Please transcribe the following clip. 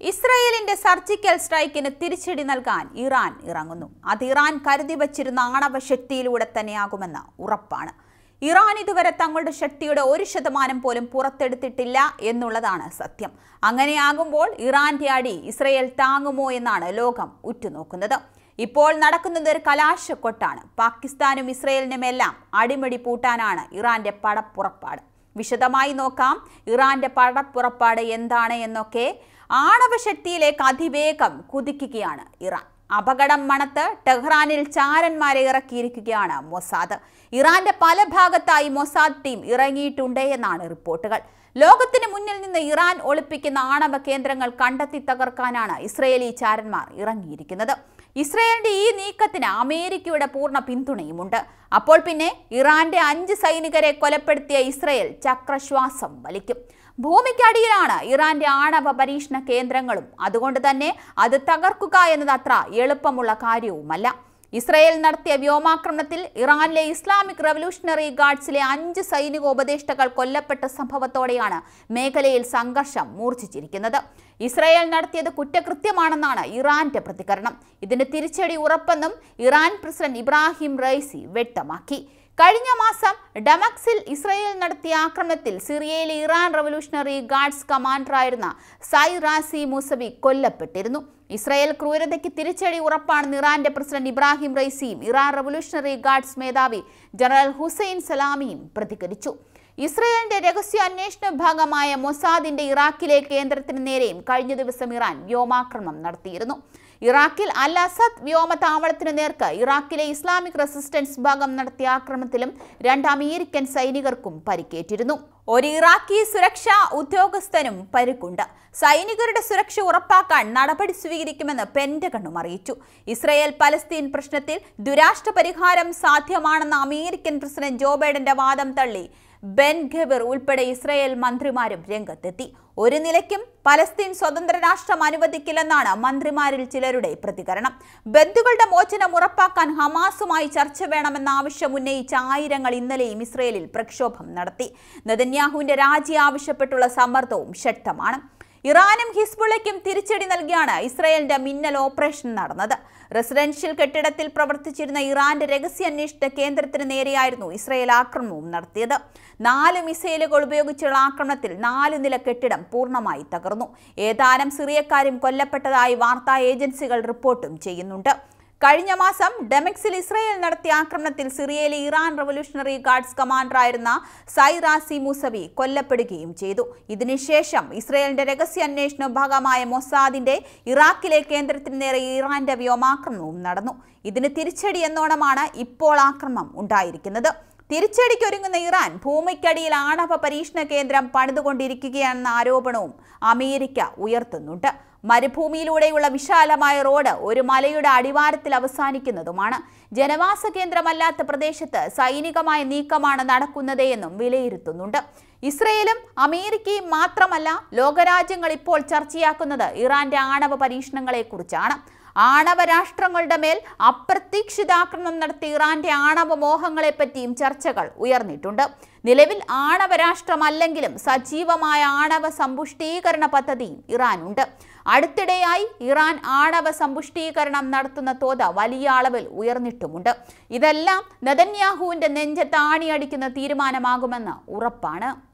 ഇസ്രയേലിന്റെ സർജിക്കൽ സ്ട്രൈക്കിന് തിരിച്ചടി നൽകാൻ ഇറാൻ ഇറങ്ങുന്നു. അത് ഇറാൻ കരുതി വച്ചിരുന്ന ആണവ ശക്തിയിലൂടെ തന്നെയാകുമെന്ന് ഉറപ്പാണ്. ഇറാൻ ഇതുവരെ തങ്ങളുടെ ശക്തിയുടെ ഒരു ശതമാനം പോലും പുറത്തെടുത്തിട്ടില്ല എന്നുള്ളതാണ് സത്യം. അങ്ങനെയാകുമ്പോൾ ഇറാന്റെ അടി ഇസ്രയേൽ താങ്ങുമോ എന്നാണ് ലോകം ഉറ്റുനോക്കുന്നത്. ഇപ്പോൾ നടക്കുന്നത് ഒരു കലാശക്കൊട്ടാണ്. പാകിസ്ഥാനും ഇസ്രയേലിനുമെല്ലാം അടിമടി പൂട്ടാനാണ് ഇറാന്റെ പടപ്പുറപ്പാട്. വിശദമായി നോക്കാം ഇറാന്റെ പടപ്പുറപ്പാട് എന്താണ് എന്നൊക്കെ ആണവശക്തിയിലേക്ക് അതിവേഗം കുതിക്കുകയാണ് ഇറാൻ. അപകടം മണത്ത് ടെഹ്റാനിൽ ചാരന്മാരെ ഇറക്കിയിരിക്കുകയാണ് മൊസാദ്. ഇറാന്റെ പല ഭാഗത്തായി മൊസാദ് ടീം ഇറങ്ങിയിട്ടുണ്ട് എന്നാണ് റിപ്പോർട്ടുകൾ. ലോകത്തിന് മുന്നിൽ നിന്ന് ഇറാൻ ഒളിപ്പിക്കുന്ന ആണവ കേന്ദ്രങ്ങൾ കണ്ടെത്തി തകർക്കാനാണ് ഇസ്രയേലി ചാരന്മാർ ഇറങ്ങിയിരിക്കുന്നത്. ഇസ്രയേലിന്റെ ഈ നീക്കത്തിന് അമേരിക്കയുടെ പൂർണ പിന്തുണയുമുണ്ട്. അപ്പോൾ പിന്നെ ഇറാന്റെ അഞ്ച് സൈനികരെ കൊലപ്പെടുത്തിയ ഇസ്രയേൽ ചക്രശ്വാസം വലിക്കും. ഭൂമിക്കടിയിലാണ് ഇറാന്റെ ആണവ പരീക്ഷണ കേന്ദ്രങ്ങളും. അതുകൊണ്ട് തന്നെ അത് തകർക്കുക എന്നത് അത്ര എളുപ്പമുള്ള കാര്യവുമല്ല. ഇസ്രയേൽ നടത്തിയ വ്യോമാക്രമണത്തിൽ ഇറാനിലെ ഇസ്ലാമിക് റവല്യൂഷണറി ഗാർഡ്സിലെ അഞ്ച് സൈനിക ഉപദേഷ്ടാക്കൾ കൊല്ലപ്പെട്ട സംഭവത്തോടെയാണ് മേഖലയിൽ സംഘർഷം മൂർച്ഛിച്ചിരിക്കുന്നത്. ഇസ്രയേൽ നടത്തിയത് കുറ്റകൃത്യമാണെന്നാണ് ഇറാന്റെ പ്രതികരണം. ഇതിന് തിരിച്ചടി ഉറപ്പെന്നും ഇറാൻ പ്രസിഡന്റ് ഇബ്രാഹിം റൈസി വ്യക്തമാക്കി. കഴിഞ്ഞ മാസം ഡമക്സിൽ ഇസ്രയേൽ നടത്തിയ ആക്രമണത്തിൽ സിറിയയിലെ ഇറാൻ റവല്യൂഷണറി ഗാർഡ്സ് കമാൻഡറായിരുന്ന സൈ റാസി മുസബി കൊല്ലപ്പെട്ടിരുന്നു. ഇസ്രയേൽ ക്രൂരതയ്ക്ക് തിരിച്ചടി ഉറപ്പാണെന്ന് ഇറാന്റെ പ്രസിഡന്റ് ഇബ്രാഹിം റൈസിയും ഇറാൻ റവല്യൂഷണറി ഗാർഡ്സ് മേധാവി ജനറൽ ഹുസൈൻ സലാമിയും പ്രതികരിച്ചു. ഇസ്രയേലിന്റെ രഹസ്യ അന്വേഷണ വിഭാഗമായ മൊസാദിന്റെ ഇറാഖിലെ കേന്ദ്രത്തിന് നേരെയും കഴിഞ്ഞ ദിവസം ഇറാൻ വ്യോമാക്രമണം നടത്തിയിരുന്നു. ഇറാഖിൽ അൽ അസദ് വ്യോമതാവളത്തിനു നേർക്ക് ഇറാഖിലെ ഇസ്ലാമിക് റെസിസ്റ്റൻസ് വിഭാഗം നടത്തിയ ആക്രമണത്തിലും രണ്ട് അമേരിക്കൻ സൈനികർക്കും പരിക്കേറ്റിരുന്നു. ഒരു ഇറാഖി സുരക്ഷാ ഉദ്യോഗസ്ഥനും പരിക്കുണ്ട്. സൈനികരുടെ സുരക്ഷ ഉറപ്പാക്കാൻ നടപടി സ്വീകരിക്കുമെന്ന് പെന്റഗണും അറിയിച്ചു. ഇസ്രയേൽ പലസ്തീൻ പ്രശ്നത്തിൽ ദുരാഷ്ട്ര പരിഹാരം സാധ്യമാണെന്ന അമേരിക്കൻ പ്രസിഡന്റ് ജോ ബൈഡന്റെ വാദം തള്ളി ബെൻ ഖബിർ ഉൾപ്പെടെ ഇസ്രായേൽ മന്ത്രിമാരും രംഗത്തെത്തി. ഒരു നിലയ്ക്കും പലസ്തീൻ സ്വതന്ത്ര രാഷ്ട്രം അനുവദിക്കില്ലെന്നാണ് മന്ത്രിമാരിൽ ചിലരുടെ പ്രതികരണം. ബന്ധുക്കളുടെ മോചനം ഉറപ്പാക്കാൻ ഹമാസുമായി ചർച്ച വേണമെന്ന ആവശ്യം ഉന്നയിച്ച ആയിരങ്ങൾ ഇന്നലെയും ഇസ്രയേലിൽ പ്രക്ഷോഭം നടത്തി. നെതന്യാഹുവിന്റെ രാജി ആവശ്യപ്പെട്ടുള്ള സമ്മർദ്ദവും ശക്തമാണ്. ഇറാനും ഹിസ്ബുള്ളയ്ക്കും തിരിച്ചടി നൽകിയാണ് ഇസ്രയേലിന്റെ മിന്നൽ ഓപ്പറേഷൻ നടന്നത്. റെസിഡൻഷ്യൽ കെട്ടിടത്തിൽ പ്രവർത്തിച്ചിരുന്ന ഇറാന്റെ രഹസ്യാന്വേഷണ കേന്ദ്രത്തിന് നേരെയായിരുന്നു ഇസ്രയേൽ ആക്രമണവും നടത്തിയത്. നാല് മിസൈലുകൾ ഉപയോഗിച്ചുള്ള ആക്രമണത്തിൽ നാല് നില കെട്ടിടം പൂർണമായി തകർന്നു. ഏതാനും സിറിയക്കാരും കൊല്ലപ്പെട്ടതായി വാർത്താ ഏജൻസികൾ റിപ്പോർട്ടും ചെയ്യുന്നുണ്ട്. കഴിഞ്ഞ മാസം ഡെമിക്സിൽ ഇസ്രയേൽ നടത്തിയ ആക്രമണത്തിൽ സിറിയയിലെ ഇറാൻ റവല്യൂഷണറി ഗാർഡ്സ് കമാൻഡറായിരുന്ന സൈറാസി മൂസവി കൊല്ലപ്പെടുകയും ചെയ്തു. ഇതിനുശേഷം ഇസ്രയേലിന്റെ രഹസ്യാന്വേഷണ വിഭാഗമായ മൊസാദിന്റെ ഇറാഖിലെ കേന്ദ്രത്തിന് നേരെ ഇറാന്റെ വ്യോമാക്രമണവും നടന്നു. ഇതിന് തിരിച്ചടി എന്നോണമാണ് ഇപ്പോൾ ആക്രമണം ഉണ്ടായിരിക്കുന്നത്. തിരിച്ചടിക്കൊരുങ്ങുന്ന ഇറാൻ ഭൂമിക്കടിയിൽ ആണവ പരീക്ഷണ കേന്ദ്രം പണിതുകൊണ്ടിരിക്കുകയാണെന്ന ആരോപണവും അമേരിക്ക ഉയർത്തുന്നുണ്ട്. മരുഭൂമിയിലൂടെയുള്ള വിശാലമായ റോഡ് ഒരു മലയുടെ അടിവാരത്തിൽ അവസാനിക്കുന്നതുമാണ്. ജനവാസ കേന്ദ്രമല്ലാത്ത പ്രദേശത്ത് സൈനികമായ നീക്കമാണ് നടക്കുന്നത് എന്നും വിലയിരുത്തുന്നുണ്ട്. ഇസ്രയേലും അമേരിക്കയും മാത്രമല്ല ലോകരാജ്യങ്ങൾ ഇപ്പോൾ ചർച്ചയാക്കുന്നത് ഇറാന്റെ ആണവ പരീക്ഷണങ്ങളെക്കുറിച്ചാണ്. ആണവ രാഷ്ട്രങ്ങളുടെ മേൽ അപ്രതീക്ഷിതാക്രമണം നടത്തിയ ഇറാന്റെ ആണവ മോഹങ്ങളെപ്പറ്റിയും ചർച്ചകൾ ഉയർന്നിട്ടുണ്ട്. നിലവിൽ ആണവ രാഷ്ട്രമല്ലെങ്കിലും സജീവമായ ആണവ സമ്പുഷ്ടീകരണ പദ്ധതിയും ഇറാനുണ്ട്. അടുത്തിടെയായി ഇറാൻ ആണവ സമ്പുഷ്ടീകരണം നടത്തുന്ന തോത് വലിയ അളവിൽ ഉയർന്നിട്ടുമുണ്ട്. ഇതെല്ലാം നെതന്യാഹുവിന്റെ നെഞ്ചത്ത് ആണിയടിക്കുന്ന തീരുമാനമാകുമെന്ന് ഉറപ്പാണ്.